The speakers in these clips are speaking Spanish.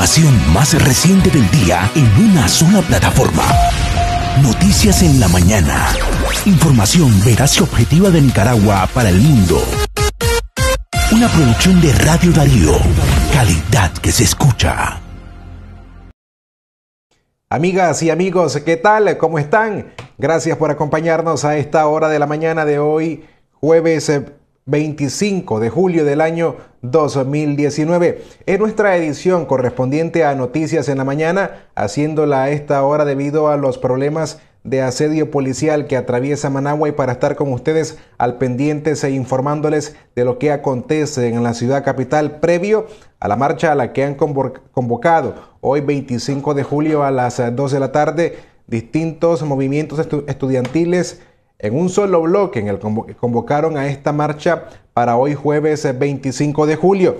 información más reciente del día en una sola plataforma. Noticias en la mañana. Información veraz y objetiva de Nicaragua para el mundo. Una producción de Radio Darío. Calidad que se escucha. Amigas y amigos, ¿qué tal? ¿Cómo están? Gracias por acompañarnos a esta hora de la mañana de hoy, jueves eh, 25 de julio del año 2019. En nuestra edición correspondiente a Noticias en la Mañana, haciéndola a esta hora debido a los problemas de asedio policial que atraviesa Managua y para estar con ustedes al pendientes e informándoles de lo que acontece en la ciudad capital previo a la marcha a la que han convocado hoy 25 de julio a las 2 de la tarde distintos movimientos estu estudiantiles en un solo bloque en el que convocaron a esta marcha para hoy jueves 25 de julio.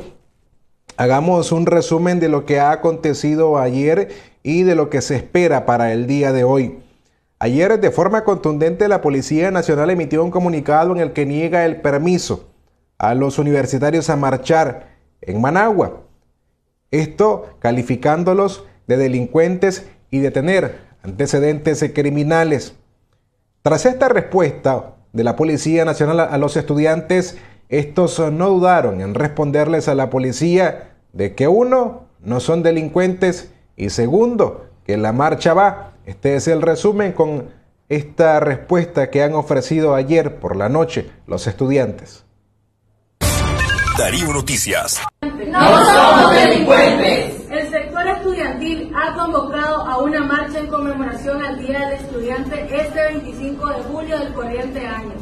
Hagamos un resumen de lo que ha acontecido ayer y de lo que se espera para el día de hoy. Ayer, de forma contundente, la Policía Nacional emitió un comunicado en el que niega el permiso a los universitarios a marchar en Managua. Esto calificándolos de delincuentes y de tener antecedentes criminales. Tras esta respuesta de la Policía Nacional a los estudiantes, estos no dudaron en responderles a la policía de que uno, no son delincuentes y segundo, que la marcha va. Este es el resumen con esta respuesta que han ofrecido ayer por la noche los estudiantes. Darío Noticias. No somos delincuentes. El sector estudiantil ha convocado a una marcha en conmemoración al Día del Estudiante este 25 de julio del corriente año,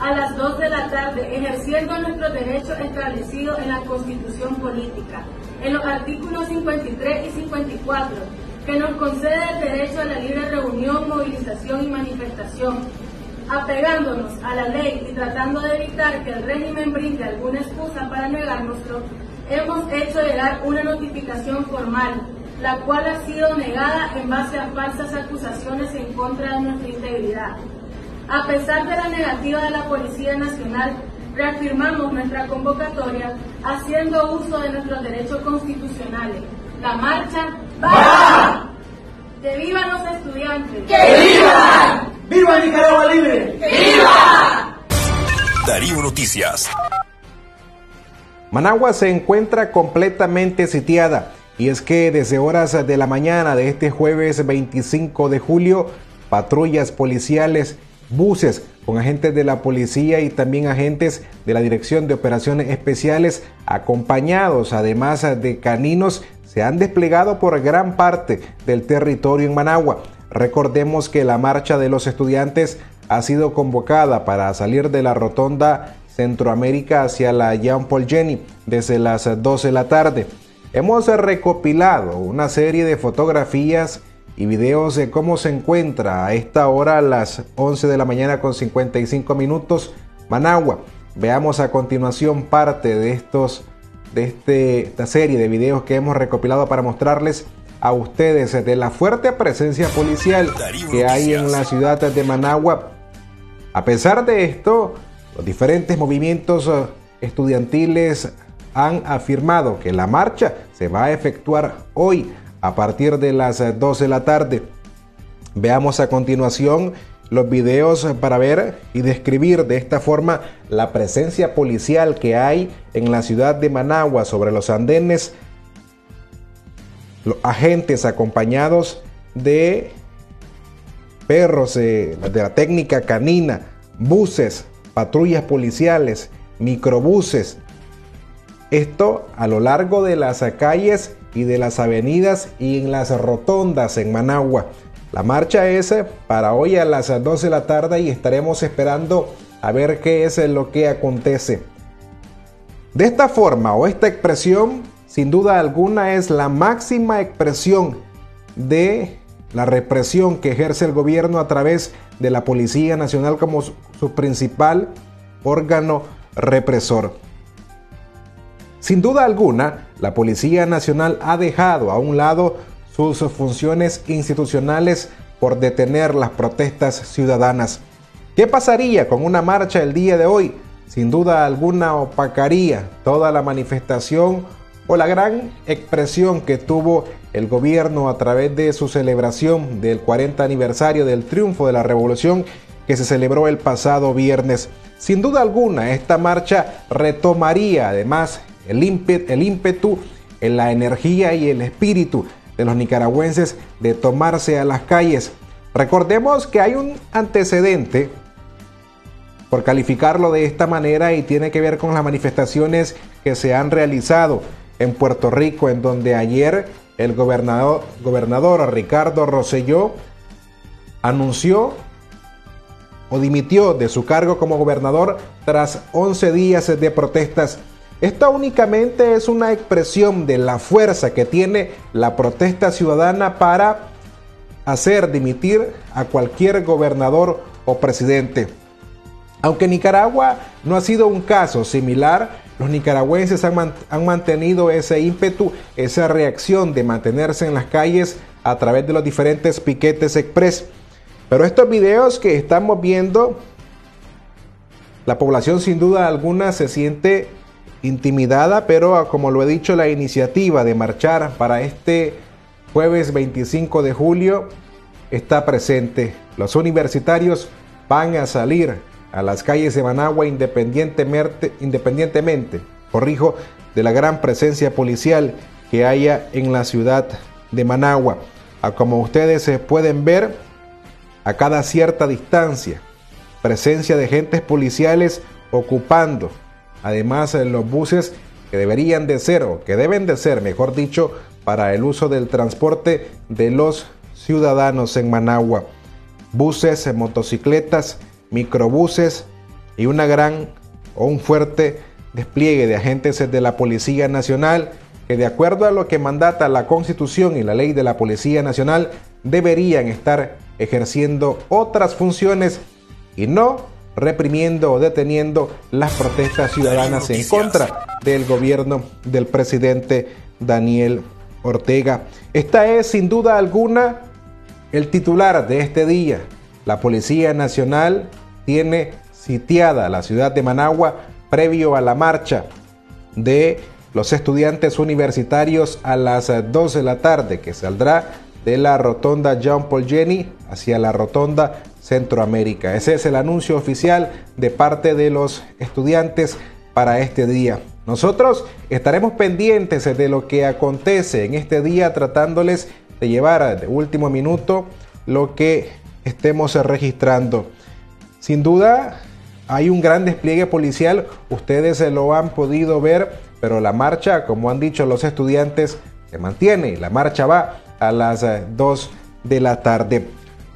a las 2 de la tarde, ejerciendo nuestros derechos establecidos en la Constitución Política, en los artículos 53 y 54, que nos concede el derecho a la libre reunión, movilización y manifestación, apegándonos a la ley y tratando de evitar que el régimen brinde alguna excusa para negárnoslo, hemos hecho llegar una notificación formal, la cual ha sido negada en base a falsas acusaciones en contra de nuestra integridad. A pesar de la negativa de la Policía Nacional, reafirmamos nuestra convocatoria haciendo uso de nuestros derechos constitucionales. La marcha va. ¡Que vivan los estudiantes! ¡Que vivan! ¡Viva Nicaragua libre! ¡Viva! Darío Noticias. Managua se encuentra completamente sitiada y es que desde horas de la mañana de este jueves 25 de julio, patrullas policiales, buses con agentes de la policía y también agentes de la Dirección de Operaciones Especiales, acompañados además de caninos, se han desplegado por gran parte del territorio en Managua. Recordemos que la marcha de los estudiantes ha sido convocada para salir de la rotonda Centroamérica hacia la Jean Paul Jenny desde las 12 de la tarde. Hemos recopilado una serie de fotografías y videos de cómo se encuentra a esta hora a las 11 de la mañana con 55 minutos Managua. Veamos a continuación parte de estos de este, esta serie de videos que hemos recopilado para mostrarles a ustedes de la fuerte presencia policial que hay en la ciudad de Managua. A pesar de esto, los diferentes movimientos eh, estudiantiles han afirmado que la marcha se va a efectuar hoy a partir de las 2 de la tarde. Veamos a continuación los videos para ver y describir de esta forma la presencia policial que hay en la ciudad de Managua sobre los andenes los agentes acompañados de perros de, la técnica canina, buses, patrullas policiales, microbuses. Esto a lo largo de las calles y de las avenidas y en las rotondas en Managua. La marcha es para hoy a las 12 de la tarde y estaremos esperando a ver qué es lo que acontece. De esta forma o esta expresión sin duda alguna es la máxima expresión de la represión que ejerce el gobierno a través de la Policía Nacional como su principal órgano represor. Sin duda alguna, la Policía Nacional ha dejado a un lado sus funciones institucionales por detener las protestas ciudadanas. ¿Qué pasaría con una marcha el día de hoy? Sin duda alguna opacaría toda la manifestación o la gran expresión que tuvo el gobierno a través de su celebración del 40 aniversario del triunfo de la revolución que se celebró el pasado viernes. Sin duda alguna, esta marcha retomaría además el, el ímpetu, la energía y el espíritu de los nicaragüenses de tomarse a las calles. Recordemos que hay un antecedente por calificarlo de esta manera y tiene que ver con las manifestaciones que se han realizado en Puerto Rico, en donde ayer el gobernador, gobernador Ricardo Rosselló anunció o dimitió de su cargo como gobernador tras 11 días de protestas. Esto únicamente es una expresión de la fuerza que tiene la protesta ciudadana para hacer dimitir a cualquier gobernador o presidente. Aunque Nicaragua no ha sido un caso similar, los nicaragüenses han, mantenido ese ímpetu, esa reacción de mantenerse en las calles a través de los diferentes piquetes express. Pero estos videos que estamos viendo, la población sin duda alguna se siente intimidada, pero como lo he dicho, la iniciativa de marchar para este jueves 25 de julio está presente. Los universitarios van a salir a las calles de Managua independientemente, independientemente, corrijo, de la gran presencia policial que haya en la ciudad de Managua. A como ustedes se pueden ver, a cada cierta distancia, presencia de agentes policiales ocupando, además en los buses que deberían de ser o que deben de ser, mejor dicho, para el uso del transporte de los ciudadanos en Managua. Buses, motocicletas, microbuses y una gran o un fuerte despliegue de agentes de la Policía Nacional que de acuerdo a lo que mandata la Constitución y la ley de la Policía Nacional deberían estar ejerciendo otras funciones y no reprimiendo o deteniendo las protestas ciudadanas en contra del gobierno del presidente Daniel Ortega. Esta es sin duda alguna el titular de este día. La Policía Nacional tiene sitiada la ciudad de Managua previo a la marcha de los estudiantes universitarios a las 2 de la tarde que saldrá de la rotonda Jean Paul Jenny hacia la rotonda Centroamérica. Ese es el anuncio oficial de parte de los estudiantes para este día. Nosotros estaremos pendientes de lo que acontece en este día tratándoles de llevar de último minuto lo que estemos registrando. Sin duda, hay un gran despliegue policial, ustedes lo han podido ver, pero la marcha, como han dicho los estudiantes, se mantiene. La marcha va a las 2 eh, de la tarde.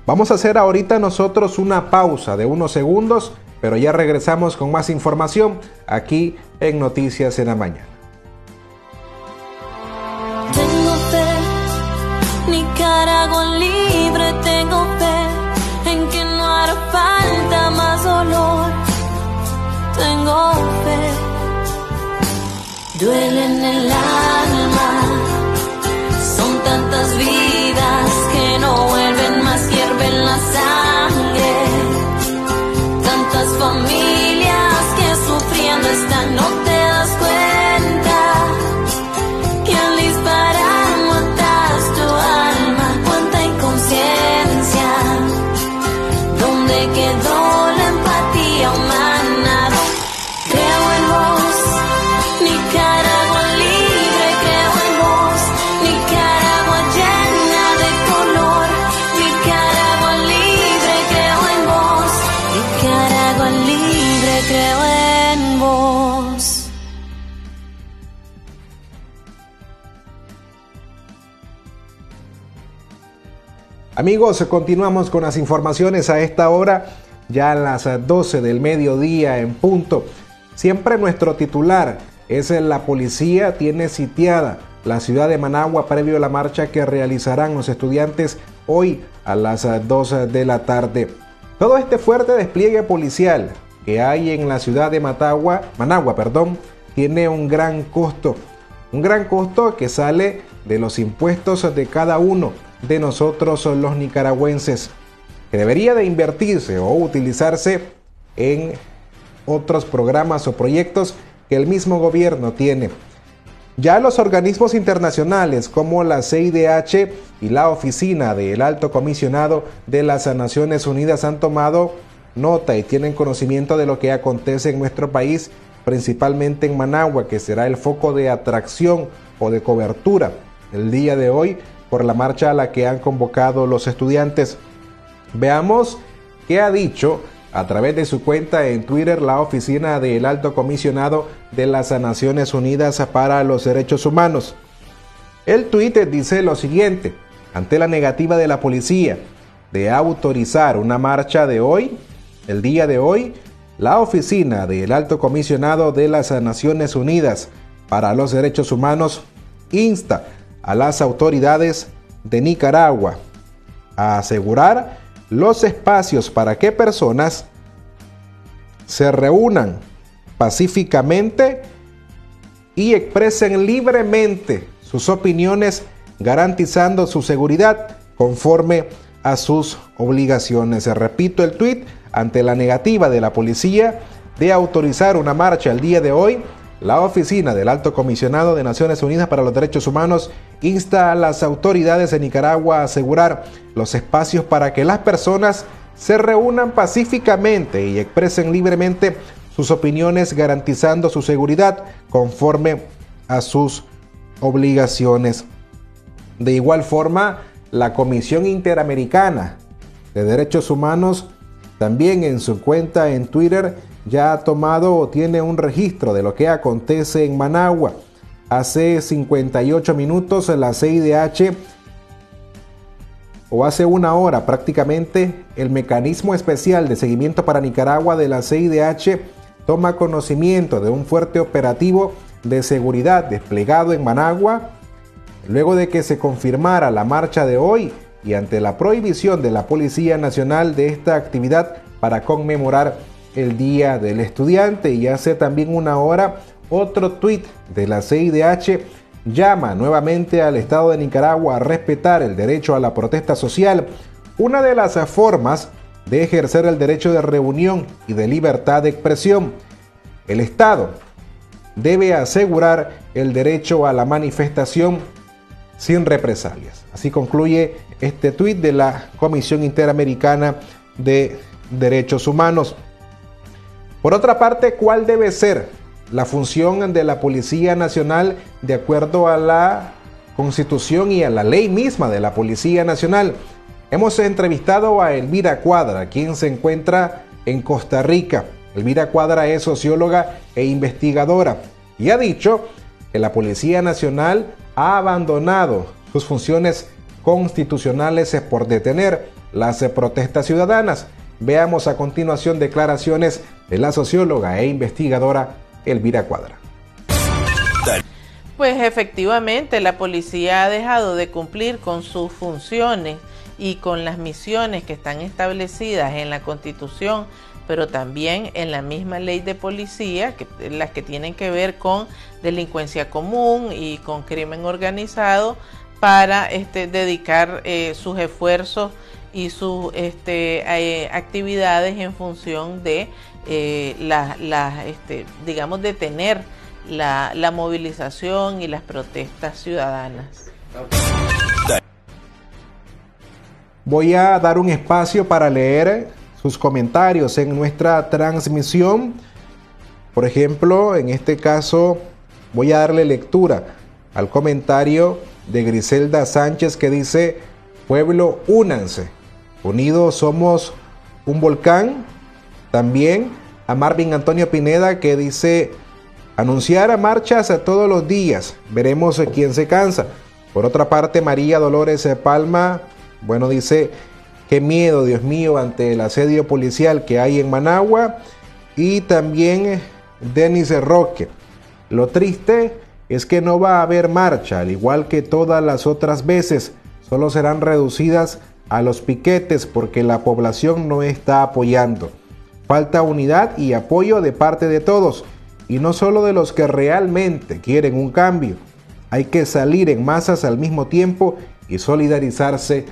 Vamos a hacer ahorita nosotros una pausa de unos segundos, pero ya regresamos con más información aquí en Noticias en la Mañana. Tengo fe, Nicaragua libre, tengo fe en que no hará falta más dolor. Tengo fe duele en el alma. Amigos, continuamos con las informaciones a esta hora, ya a las 12 del mediodía en punto. Siempre nuestro titular es la policía tiene sitiada la ciudad de Managua previo a la marcha que realizarán los estudiantes hoy a las 12 de la tarde. Todo este fuerte despliegue policial que hay en la ciudad de Matagua, Managua, perdón, tiene un gran costo. Un gran costo que sale de los impuestos de cada uno de nosotros los nicaragüenses, que debería de invertirse o utilizarse en otros programas o proyectos que el mismo gobierno tiene. Ya los organismos internacionales como la CIDH y la Oficina del Alto Comisionado de las Naciones Unidas han tomado nota y tienen conocimiento de lo que acontece en nuestro país, principalmente en Managua, que será el foco de atracción o de cobertura el día de hoy por la marcha a la que han convocado los estudiantes. Veamos qué ha dicho a través de su cuenta en Twitter la oficina del Alto Comisionado de las Naciones Unidas para los Derechos Humanos. El Twitter dice lo siguiente, ante la negativa de la policía de autorizar una marcha de hoy, el día de hoy, la oficina del Alto Comisionado de las Naciones Unidas para los Derechos Humanos insta a las autoridades de Nicaragua a asegurar los espacios para que personas se reúnan pacíficamente y expresen libremente sus opiniones garantizando su seguridad conforme a sus obligaciones. Repito el tuit, ante la negativa de la policía de autorizar una marcha el día de hoy, la oficina del Alto Comisionado de Naciones Unidas para los Derechos Humanos insta a las autoridades de Nicaragua a asegurar los espacios para que las personas se reúnan pacíficamente y expresen libremente sus opiniones garantizando su seguridad conforme a sus obligaciones. De igual forma, la Comisión Interamericana de Derechos Humanos también en su cuenta en Twitter ya ha tomado o tiene un registro de lo que acontece en Managua. Hace 58 minutos la CIDH o hace una hora prácticamente el mecanismo especial de seguimiento para Nicaragua de la CIDH toma conocimiento de un fuerte operativo de seguridad desplegado en Managua luego de que se confirmara la marcha de hoy y ante la prohibición de la Policía Nacional de esta actividad para conmemorar el Día del Estudiante y hace también una hora otro tuit de la CIDH llama nuevamente al Estado de Nicaragua a respetar el derecho a la protesta social, una de las formas de ejercer el derecho de reunión y de libertad de expresión. El Estado debe asegurar el derecho a la manifestación sin represalias. Así concluye este tuit de la Comisión Interamericana de Derechos Humanos. Por otra parte, ¿cuál debe ser la función de la Policía Nacional de acuerdo a la Constitución y a la ley misma de la Policía Nacional? Hemos entrevistado a Elvira Cuadra, quien se encuentra en Costa Rica. Elvira Cuadra es socióloga e investigadora y ha dicho que la Policía Nacional ha abandonado sus funciones constitucionales por detener las protestas ciudadanas. Veamos a continuación declaraciones de la socióloga e investigadora Elvira Cuadra. Pues efectivamente la policía ha dejado de cumplir con sus funciones y con las misiones que están establecidas en la Constitución pero también en la misma ley de policía, las que tienen que ver con delincuencia común y con crimen organizado, para este, dedicar eh, sus esfuerzos y sus este, eh, actividades en función de eh, las, este, digamos, detener la, la movilización y las protestas ciudadanas. Voy a dar un espacio para leer sus comentarios en nuestra transmisión. Por ejemplo, en este caso voy a darle lectura al comentario de Griselda Sánchez que dice, pueblo, únanse, unidos somos un volcán. También a Marvin Antonio Pineda que dice, anunciar a marchas a todos los días, veremos quién se cansa. Por otra parte, María Dolores Palma bueno, dice, qué miedo, Dios mío, ante el asedio policial que hay en Managua. Y también Denis Roque. Lo triste es que no va a haber marcha, al igual que todas las otras veces. Solo serán reducidas a los piquetes porque la población no está apoyando. Falta unidad y apoyo de parte de todos, y no solo de los que realmente quieren un cambio. Hay que salir en masas al mismo tiempo y solidarizarse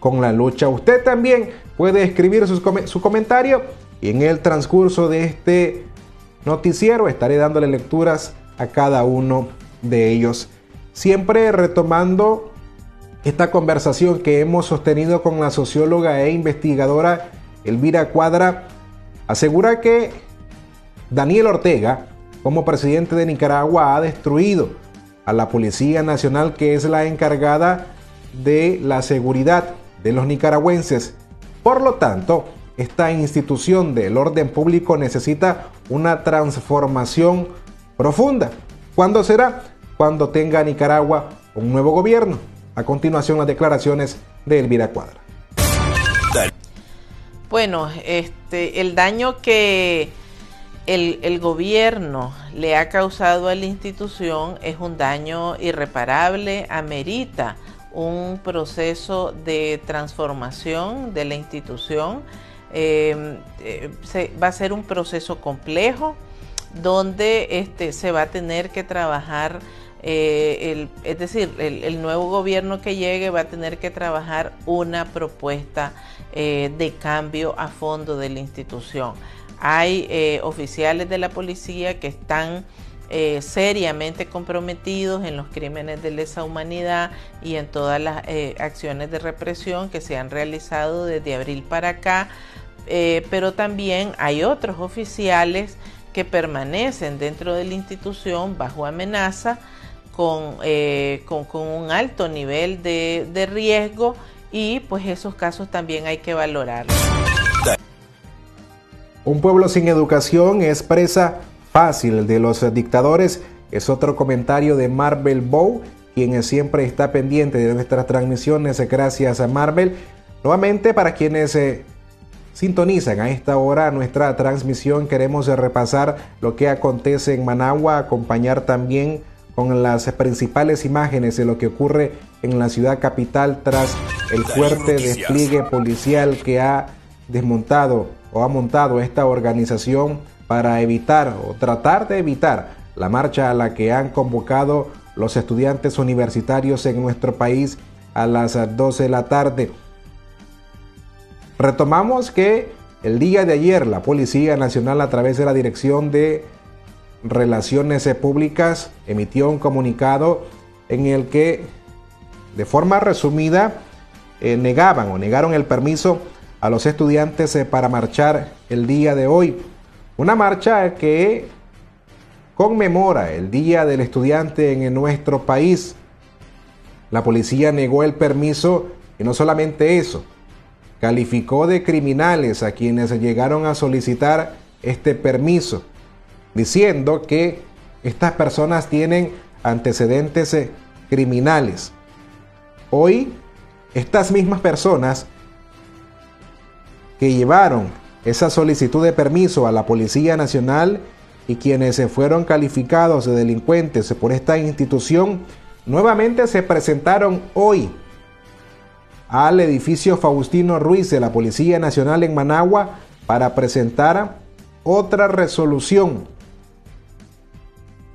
con la lucha. Usted también puede escribir su comentario y en el transcurso de este noticiero estaré dándole lecturas a cada uno de ellos. Siempre retomando esta conversación que hemos sostenido con la socióloga e investigadora Elvira Cuadra, asegura que Daniel Ortega, como presidente de Nicaragua, ha destruido a la Policía Nacional, que es la encargada de la seguridad de los nicaragüenses. Por lo tanto, esta institución del orden público necesita una transformación profunda. ¿Cuándo será? Cuando tenga Nicaragua un nuevo gobierno. A continuación, las declaraciones de Elvira Cuadra. Bueno, este, el daño que el, el, gobierno le ha causado a la institución es un daño irreparable, amerita un proceso de transformación de la institución. Eh, eh, va a ser un proceso complejo donde este, se va a tener que trabajar, eh, es decir, el, nuevo gobierno que llegue va a tener que trabajar una propuesta de cambio a fondo de la institución. Hay oficiales de la policía que están eh, seriamente comprometidos en los crímenes de lesa humanidad y en todas las eh, acciones de represión que se han realizado desde abril para acá, eh, pero también hay otros oficiales que permanecen dentro de la institución bajo amenaza con, con, un alto nivel de, de riesgo y pues esos casos también hay que valorarlos. Un pueblo sin educación es presa fácil de los dictadores. Es otro comentario de Marvel Bow, quien siempre está pendiente de nuestras transmisiones. Gracias a Marvel. Nuevamente, para quienes se sintonizan a esta hora nuestra transmisión, queremos repasar lo que acontece en Managua, acompañar también con las principales imágenes de lo que ocurre en la ciudad capital tras el fuerte despliegue policial que ha desmontado o ha montado esta organización para evitar o tratar de evitar la marcha a la que han convocado los estudiantes universitarios en nuestro país a las 12 de la tarde. Retomamos que el día de ayer la Policía Nacional a través de la Dirección de Relaciones Públicas emitió un comunicado en el que de forma resumida eh, negaban o negaron el permiso a los estudiantes eh, para marchar el día de hoy. Una marcha que conmemora el Día del Estudiante en nuestro país. La policía negó el permiso y no solamente eso, calificó de criminales a quienes llegaron a solicitar este permiso, diciendo que estas personas tienen antecedentes eh, criminales. Hoy, estas mismas personas que llevaron esa solicitud de permiso a la Policía Nacional y quienes se fueron calificados de delincuentes por esta institución nuevamente se presentaron hoy al edificio Faustino Ruiz de la Policía Nacional en Managua para presentar otra resolución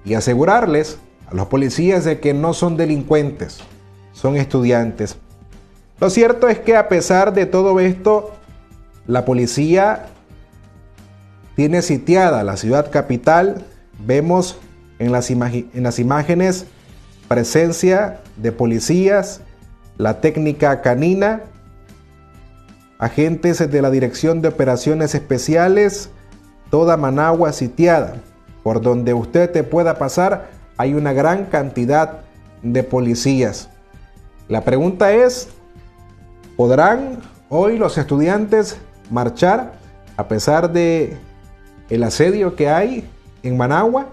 y asegurarles a los policías de que no son delincuentes, son estudiantes. Lo cierto es que a pesar de todo esto, la policía tiene sitiada la ciudad capital. Vemos en las, en las imágenes presencia de policías, la técnica canina, agentes de la Dirección de Operaciones Especiales, toda Managua sitiada. Por donde usted te pueda pasar, hay una gran cantidad de policías. La pregunta es, ¿podrán hoy los estudiantes marchar a pesar de el asedio que hay en Managua?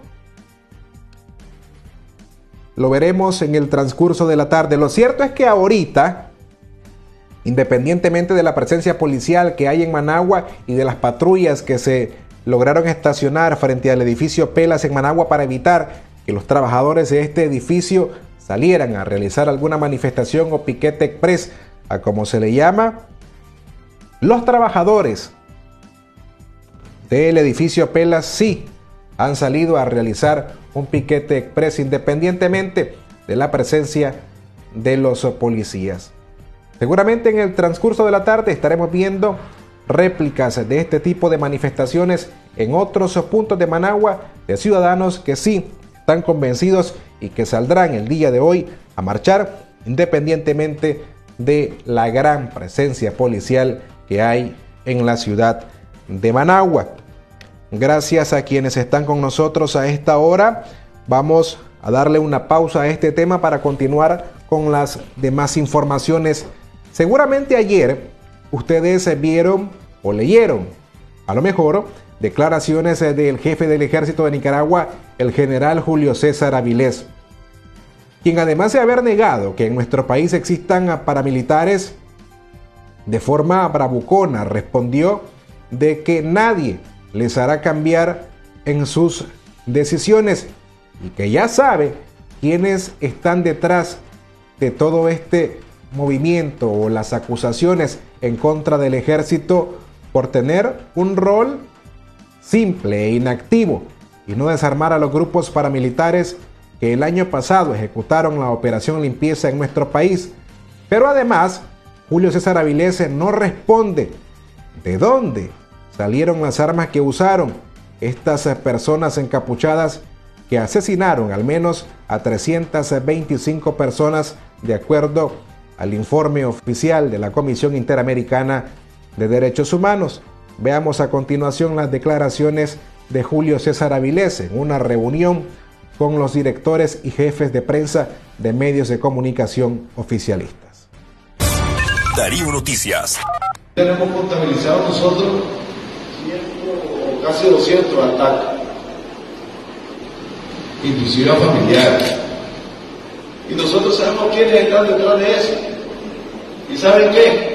Lo veremos en el transcurso de la tarde. Lo cierto es que ahorita, independientemente de la presencia policial que hay en Managua y de las patrullas que se lograron estacionar frente al edificio Pelas en Managua para evitar que los trabajadores de este edificio salieran a realizar alguna manifestación o piquete express, a como se le llama, los trabajadores del edificio Pelas sí han salido a realizar un piquete express independientemente de la presencia de los policías. Seguramente en el transcurso de la tarde estaremos viendo réplicas de este tipo de manifestaciones en otros puntos de Managua de ciudadanos que sí están convencidos y que saldrán el día de hoy a marchar independientemente de la gran presencia policial que hay en la ciudad de Managua. Gracias a quienes están con nosotros a esta hora. Vamos a darle una pausa a este tema para continuar con las demás informaciones. Seguramente ayer ustedes vieron o leyeron, a lo mejor, declaraciones del jefe del ejército de Nicaragua, el general Julio César Avilés, quien además de haber negado que en nuestro país existan paramilitares, de forma bravucona respondió de que nadie les hará cambiar en sus decisiones y que ya sabe quiénes están detrás de todo este movimiento o las acusaciones en contra del ejército por tener un rol simple e inactivo y no desarmar a los grupos paramilitares que el año pasado ejecutaron la operación limpieza en nuestro país. Pero además, Julio César Avilés no responde de dónde salieron las armas que usaron estas personas encapuchadas que asesinaron al menos a 325 personas de acuerdo al informe oficial de la Comisión Interamericana de Derechos Humanos. Veamos a continuación las declaraciones de Julio César Avilés en una reunión con los directores y jefes de prensa de medios de comunicación oficialistas. Darío Noticias. Tenemos contabilizado nosotros casi 200 ataques, inclusive a familiares. Y nosotros sabemos quiénes están detrás de eso. ¿Y saben qué?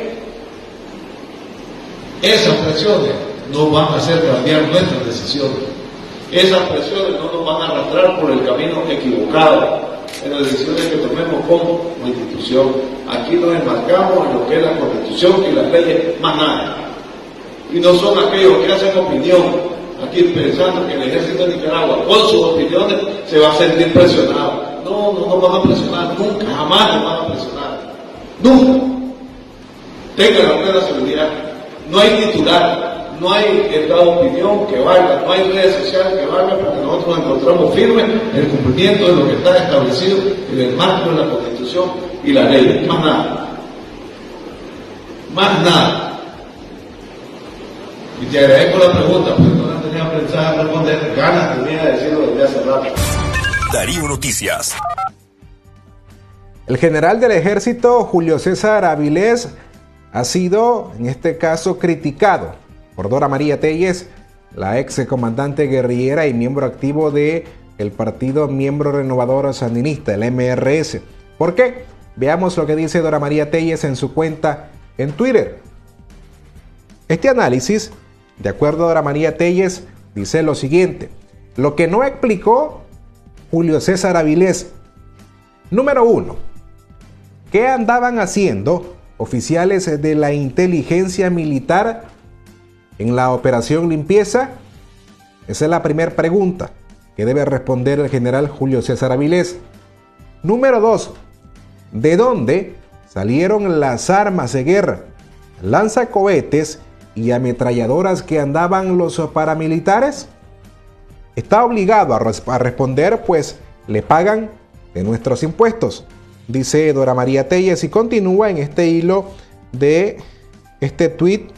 Esas presiones no van a hacer cambiar nuestras decisiones. Esas presiones no nos van a arrastrar por el camino equivocado en las decisiones que tomemos como institución. Aquí nos enmarcamos en lo que es la constitución y las leyes, más nada y no son aquellos que hacen opinión aquí pensando que el ejército de Nicaragua con sus opiniones se va a sentir presionado. No, no nos van a presionar nunca, jamás nos van a presionar. Nunca. Tengan la plena seguridad. No hay titular, no hay estado de opinión que valga, no hay redes sociales que valgan porque nosotros nos encontramos firmes en el cumplimiento de lo que está establecido en el marco de la Constitución y la ley. Más nada. Más nada. Y te agradezco la pregunta, porque no la tenía pensada responder, ganas tenía de decirlo desde hace rato. Darío Noticias. El general del ejército, Julio César Avilés, ha sido, en este caso, criticado por Dora María Telles, la ex comandante guerrillera y miembro activo de el partido miembro renovador sandinista, el MRS. ¿Por qué? Veamos lo que dice Dora María Telles en su cuenta en Twitter. Este análisis de acuerdo a Dora María Telles, dice lo siguiente. Lo que no explicó Julio César Avilés. Número uno. ¿Qué andaban haciendo oficiales de la inteligencia militar en la operación limpieza? Esa es la primera pregunta que debe responder el general Julio César Avilés. Número 2. ¿De dónde salieron las armas de guerra, lanzacohetes y ametralladoras que andaban los paramilitares? Está obligado a, a responder, pues le pagan de nuestros impuestos, dice Dora María Telles y continúa en este hilo de este tuit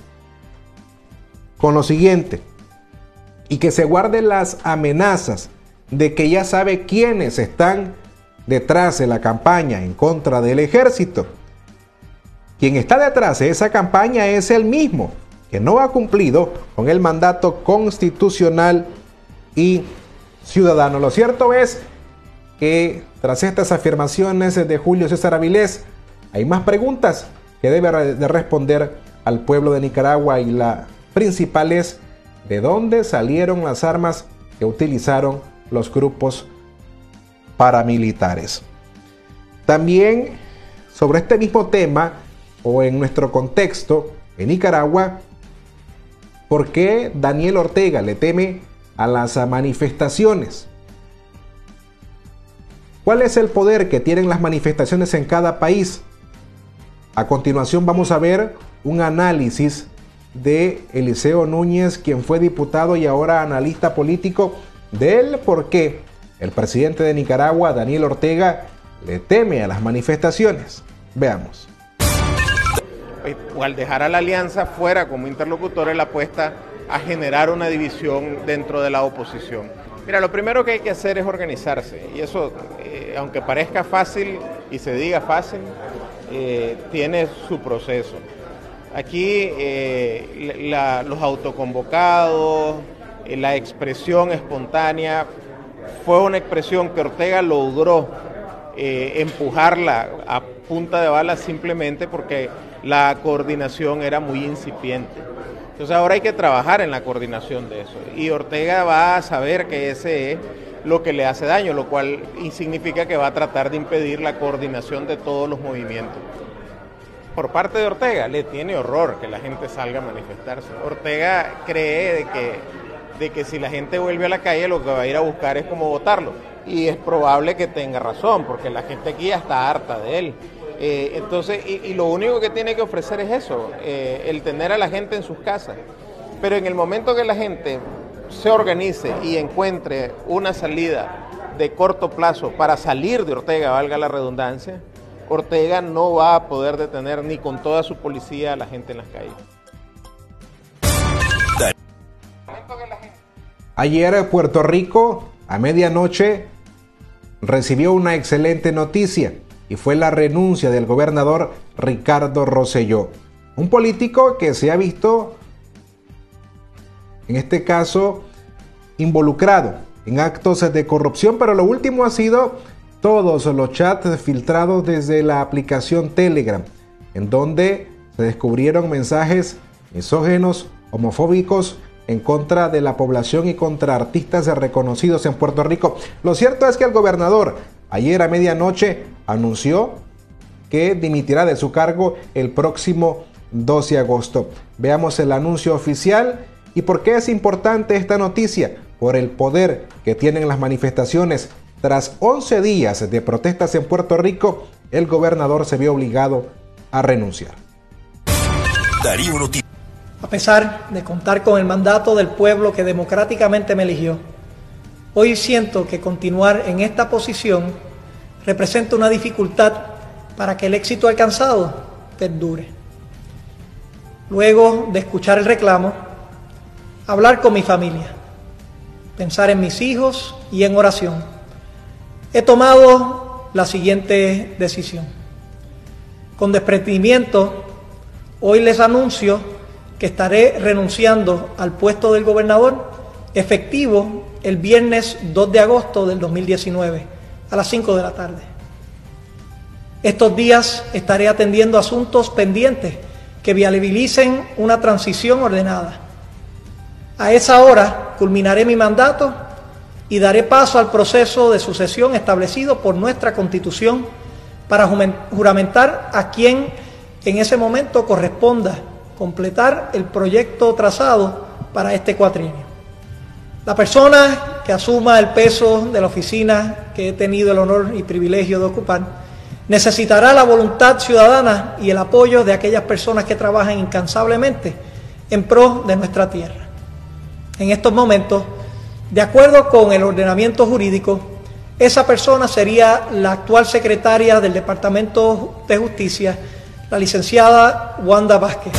con lo siguiente, y que se guarden las amenazas de que ya sabe quiénes están detrás de la campaña en contra del ejército. Quien está detrás de esa campaña es el mismo, que no ha cumplido con el mandato constitucional y ciudadano. Lo cierto es que tras estas afirmaciones de Julio César Avilés, hay más preguntas que debe de responder al pueblo de Nicaragua y la principal es de dónde salieron las armas que utilizaron los grupos paramilitares. También sobre este mismo tema o en nuestro contexto en Nicaragua, ¿por qué Daniel Ortega le teme a las manifestaciones? ¿Cuál es el poder que tienen las manifestaciones en cada país? A continuación vamos a ver un análisis de Eliseo Núñez, quien fue diputado y ahora analista político, de él por qué el presidente de Nicaragua, Daniel Ortega, le teme a las manifestaciones. Veamos. O al dejar a la alianza fuera como interlocutor, él apuesta a generar una división dentro de la oposición. Mira, lo primero que hay que hacer es organizarse y eso, eh, aunque parezca fácil y se diga fácil, eh, tiene su proceso. Aquí eh, los autoconvocados, la expresión espontánea, fue una expresión que Ortega logró empujarla a punta de bala simplemente porque la coordinación era muy incipiente. Entonces ahora hay que trabajar en la coordinación de eso. Y Ortega va a saber que ese es lo que le hace daño, lo cual significa que va a tratar de impedir la coordinación de todos los movimientos por parte de Ortega le tiene horror que la gente salga a manifestarse. Ortega cree de que, de que si la gente vuelve a la calle lo que va a ir a buscar es como votarlo. Y es probable que tenga razón, porque la gente aquí ya está harta de él. Eh, entonces, y, lo único que tiene que ofrecer es eso, eh, el tener a la gente en sus casas. Pero en el momento que la gente se organice y encuentre una salida de corto plazo para salir de Ortega, valga la redundancia, Ortega no va a poder detener ni con toda su policía a la gente en las calles. Ayer Puerto Rico, a medianoche, recibió una excelente noticia y fue la renuncia del gobernador Ricardo Rosselló, un político que se ha visto, en este caso, involucrado en actos de corrupción, pero lo último ha sido todos los chats filtrados desde la aplicación Telegram, en donde se descubrieron mensajes misógenos, homofóbicos en contra de la población y contra artistas reconocidos en Puerto Rico. Lo cierto es que el gobernador ayer a medianoche anunció que dimitirá de su cargo el próximo 12 de agosto. Veamos el anuncio oficial y por qué es importante esta noticia. Por el poder que tienen las manifestaciones tras 11 días de protestas en Puerto Rico, el gobernador se vio obligado a renunciar. A pesar de contar con el mandato del pueblo que democráticamente me eligió, hoy siento que continuar en esta posición representa una dificultad para que el éxito alcanzado perdure. Luego de escuchar el reclamo, hablar con mi familia, pensar en mis hijos y en oración he tomado la siguiente decisión. Con desprendimiento, hoy les anuncio que estaré renunciando al puesto del gobernador efectivo el viernes 2 de agosto del 2019 a las 5 de la tarde. Estos días estaré atendiendo asuntos pendientes que viabilicen una transición ordenada. A esa hora culminaré mi mandato y daré paso al proceso de sucesión establecido por nuestra Constitución para juramentar a quien en ese momento corresponda completar el proyecto trazado para este cuatrienio. La persona que asuma el peso de la oficina que he tenido el honor y privilegio de ocupar necesitará la voluntad ciudadana y el apoyo de aquellas personas que trabajan incansablemente en pro de nuestra tierra. En estos momentos, de acuerdo con el ordenamiento jurídico, esa persona sería la actual secretaria del Departamento de Justicia, la licenciada Wanda Vázquez.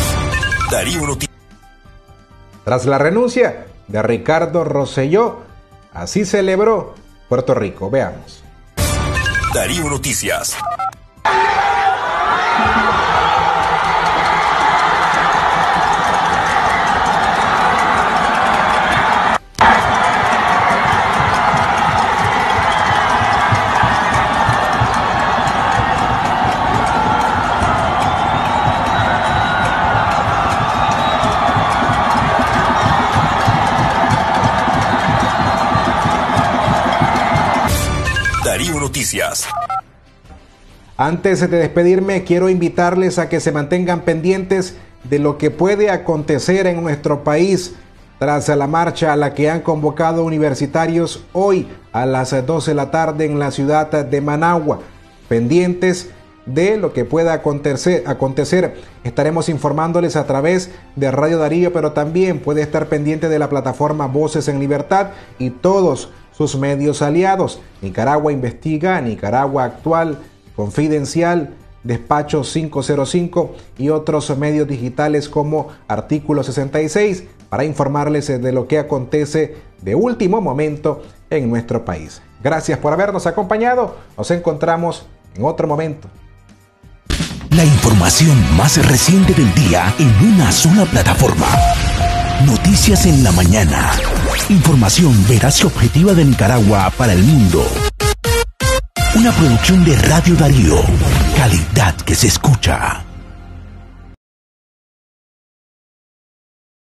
Tras la renuncia de Ricardo Rosselló, así celebró Puerto Rico. Veamos. Darío Noticias. Antes de despedirme, quiero invitarles a que se mantengan pendientes de lo que puede acontecer en nuestro país tras la marcha a la que han convocado universitarios hoy a las 12 de la tarde en la ciudad de Managua. Pendientes de lo que pueda acontecer, acontecer. Estaremos informándoles a través de Radio Darío, pero también puede estar pendiente de la plataforma Voces en Libertad y todos sus medios aliados. Nicaragua investiga, Nicaragua actual, confidencial, Despacho 505 y otros medios digitales como Artículo 66 para informarles de lo que acontece de último momento en nuestro país. Gracias por habernos acompañado. Nos encontramos en otro momento. La información más reciente del día en una sola plataforma. Noticias en la mañana. Información veraz y objetiva de Nicaragua para el mundo. Una producción de Radio Darío. Calidad que se escucha.